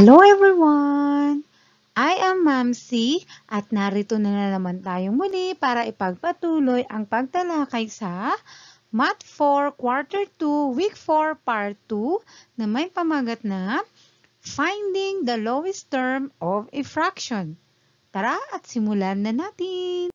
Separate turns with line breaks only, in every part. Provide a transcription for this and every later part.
Hello everyone! I am Mamsi at narito na, na naman tayong muli para ipagpatuloy ang pagtalakay sa Math 4 Quarter 2 Week 4 Part 2 na may pamagat na Finding the lowest term of a fraction. Tara at simulan na natin!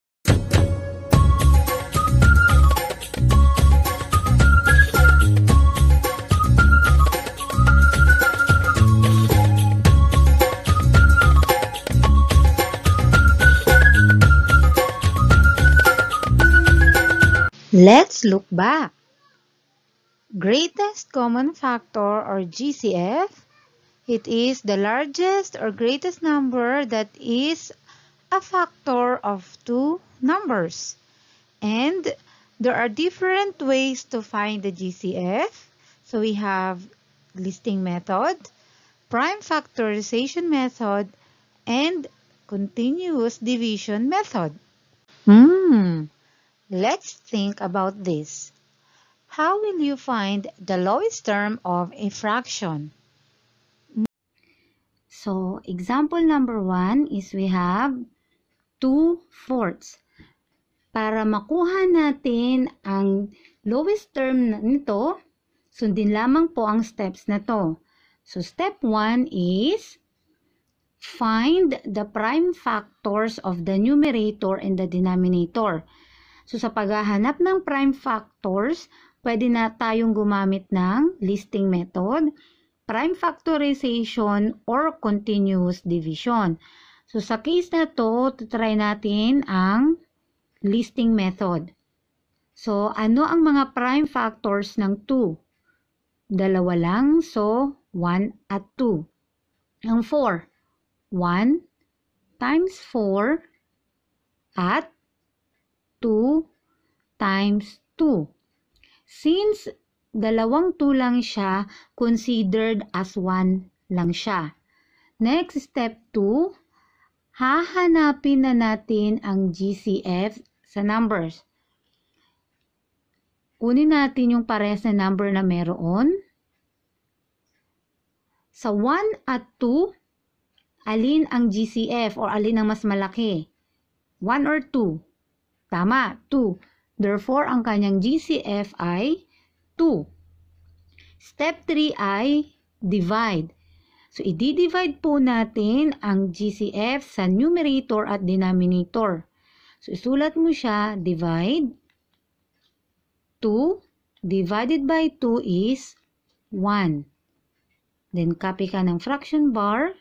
Let's look back. Greatest common factor or GCF, it is the largest or greatest number that is a factor of two numbers. And there are different ways to find the GCF. So we have listing method, prime factorization method, and continuous division method. Hmm. Let's think about this. How will you find the lowest term of a fraction? So, example number one is we have 2 fourths. Para makuha natin ang lowest term nito, sundin lamang po ang steps na to. So, step 1 is find the prime factors of the numerator and the denominator. So, sa paghahanap ng prime factors, pwede na tayong gumamit ng listing method, prime factorization, or continuous division. So, sa case na to, try natin ang listing method. So, ano ang mga prime factors ng 2? Dalawa lang, so 1 at 2. Ang 4, 1 times 4 at 2 times 2. Since dalawang 2 lang siya, considered as 1 lang siya. Next, step 2, hahanapin na natin ang GCF sa numbers. Kunin natin yung parehas na number na meron. Sa 1 at 2, alin ang GCF or alin ang mas malaki? 1 or 2? Tama, 2. Therefore, ang kanyang GCF ay 2. Step 3 ay divide. So, i-divide po natin ang GCF sa numerator at denominator. So, isulat mo siya, divide. 2 divided by 2 is 1. Then, copy ka ng fraction bar.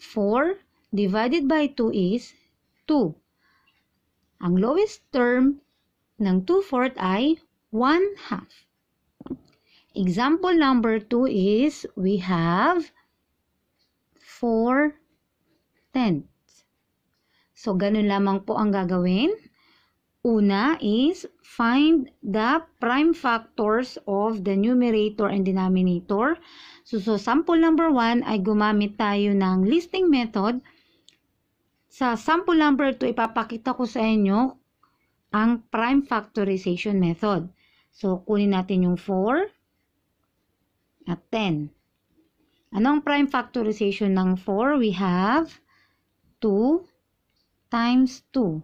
4 divided by 2 is 2. Ang lowest term ng 2 fourth ay 1 half. Example number 2 is we have 4 tenths. So, ganun lamang po ang gagawin. Una is find the prime factors of the numerator and denominator. So, so sample number 1 ay gumamit tayo ng listing method. Sa sample number 2, ipapakita ko sa inyo ang prime factorization method. So, kunin natin yung 4 at 10. Anong prime factorization ng 4? We have 2 times 2.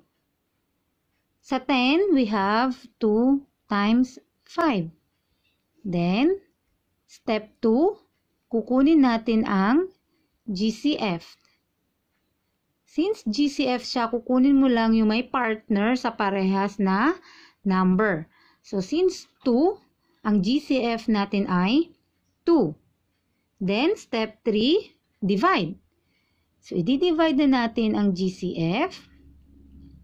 Sa 10, we have 2 times 5. Then, step 2, kukunin natin ang GCF. Since GCF siya, kukunin mo lang yung may partner sa parehas na number. So, since 2, ang GCF natin ay 2. Then, step 3, divide. So, i-divide na natin ang GCF.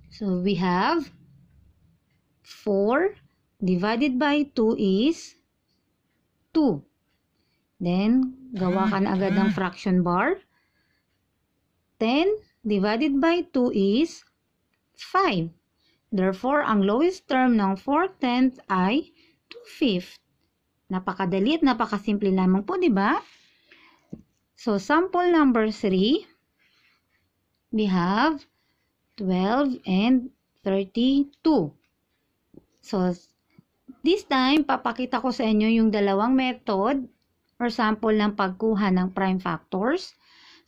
So, we have 4 divided by 2 is 2. Then, gawa ka na agad ng fraction bar. 10 divided by 2 is 5. Therefore, ang lowest term ng 4 tenth ay 2 fifth. Napakadali at napakasimple lamang po, di ba? So, sample number 3, we have 12 and 32. So, this time, papakita ko sa inyo yung dalawang method or sample ng pagkuha ng prime factors.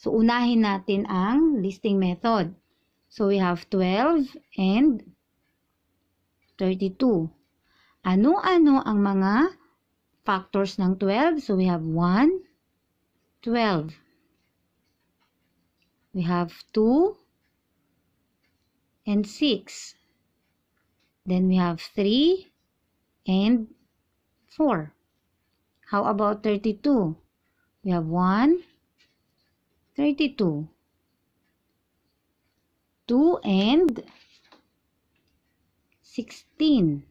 So, unahin natin ang listing method. So, we have 12 and 32. Ano-ano ang mga factors ng 12? So, we have 1, 12. We have 2 and 6. Then we have 3 and 4. How about 32? We have 1, 32. 2 and 16.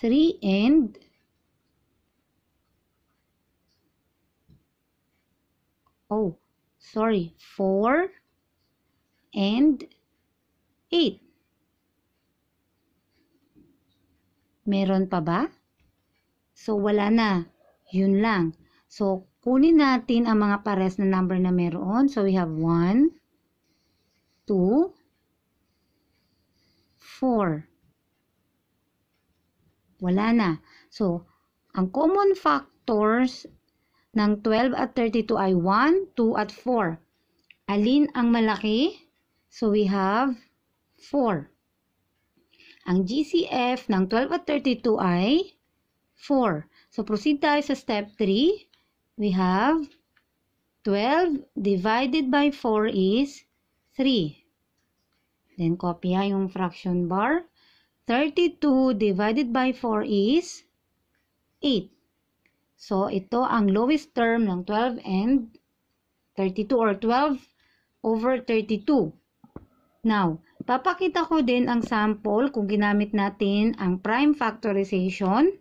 3 and oh, sorry, 4 and 8. Meron pa ba? So, wala na. Yun lang. So, kunin natin ang mga pares na number na meron. So, we have 1, 2, 4. Wala na. So, ang common factors ng 12 at 32 ay 1, 2, at 4. Alin ang malaki? So, we have 4. Ang GCF ng 12 at 32 ay 4. So, proceed tayo sa step 3. We have 12 divided by 4 is 3. Then, kopya yung fraction bar. 32 divided by 4 is 8. So, ito ang lowest term ng 12 and 32 or 12 over 32. Now, papakita ko din ang sample kung ginamit natin ang prime factorization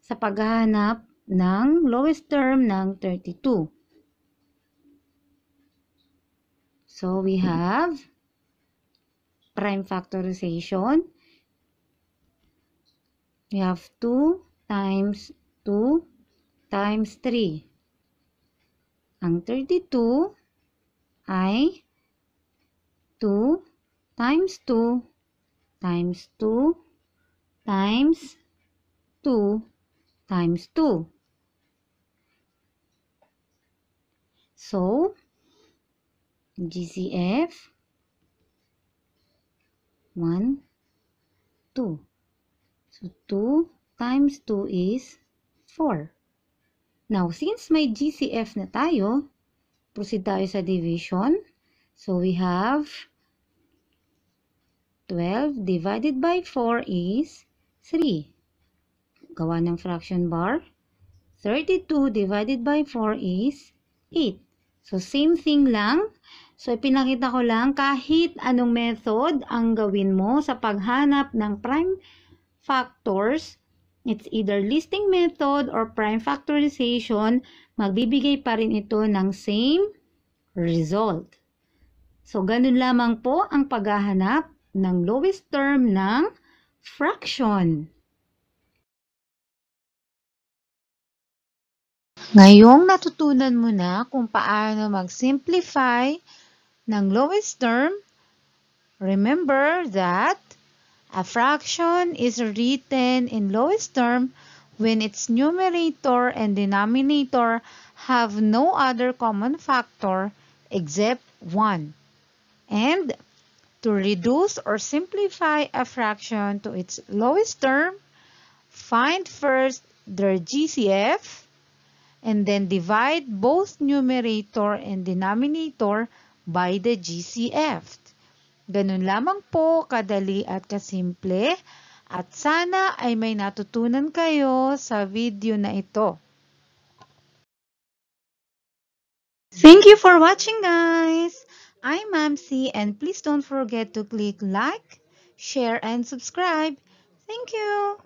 sa paghahanap ng lowest term ng 32. So, we have prime factorization. We have 2 times 2 times 3. Ang 32 ay 2 times 2 times 2 times 2 times 2. So, GCF 1, 2. So, 2 times 2 is 4. Now, since may GCF na tayo, proceed tayo sa division. So, we have 12 divided by 4 is 3 gawa ng fraction bar. 32 divided by 4 is 8. So, same thing lang. So, ipinakita ko lang kahit anong method ang gawin mo sa paghanap ng prime factors, it's either listing method or prime factorization, magbibigay pa rin ito ng same result. So, ganun lamang po ang paghahanap ng lowest term ng fraction. Ngayong natutunan mo na kung paano mag-simplify ng lowest term, remember that a fraction is written in lowest term when its numerator and denominator have no other common factor except 1. And to reduce or simplify a fraction to its lowest term, find first their GCF, and then divide both numerator and denominator by the GCF. Ganun lamang po kadali at kasimple at sana ay may natutunan kayo sa video na ito. Thank you for watching guys! I'm Mamsi and please don't forget to click like, share, and subscribe. Thank you!